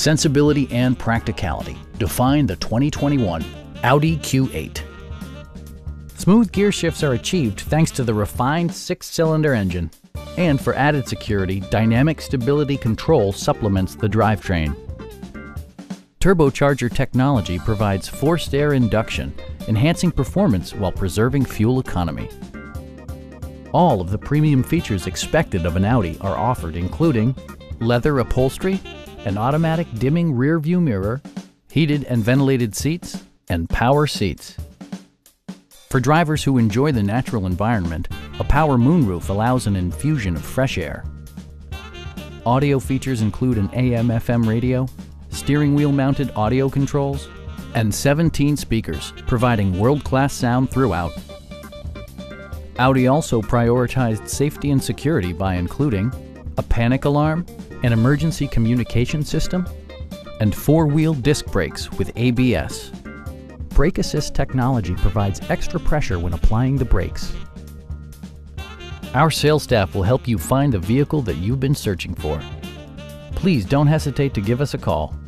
Sensibility and practicality define the 2021 Audi Q8. Smooth gear shifts are achieved thanks to the refined six-cylinder engine. And for added security, dynamic stability control supplements the drivetrain. Turbocharger technology provides forced air induction, enhancing performance while preserving fuel economy. All of the premium features expected of an Audi are offered including leather upholstery, an automatic dimming rear view mirror, heated and ventilated seats, and power seats. For drivers who enjoy the natural environment, a power moonroof allows an infusion of fresh air. Audio features include an AM-FM radio, steering wheel mounted audio controls, and 17 speakers, providing world-class sound throughout. Audi also prioritized safety and security by including a panic alarm, an emergency communication system, and four-wheel disc brakes with ABS. Brake Assist technology provides extra pressure when applying the brakes. Our sales staff will help you find the vehicle that you've been searching for. Please don't hesitate to give us a call